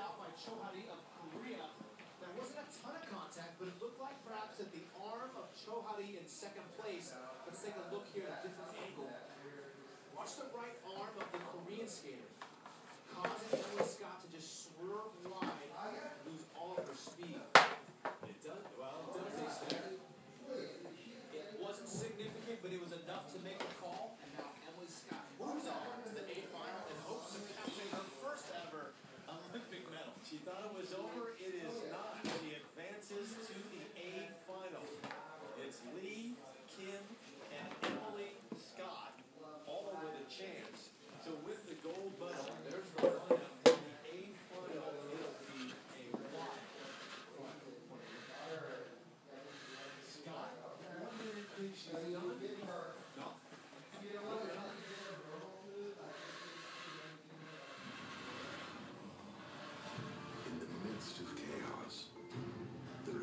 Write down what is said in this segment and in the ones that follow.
out by Cho Chohari of Korea. There wasn't a ton of contact, but it looked like perhaps at the arm of Cho Chohari in second place. Let's take a look here at a different angle. Watch the right arm.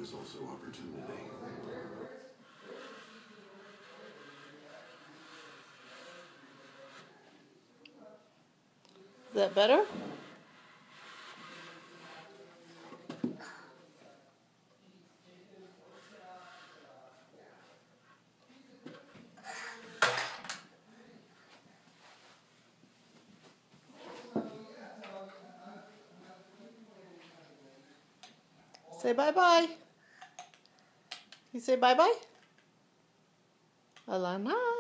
is also opportunity. Is that better? Say bye bye. You say bye bye? Alana.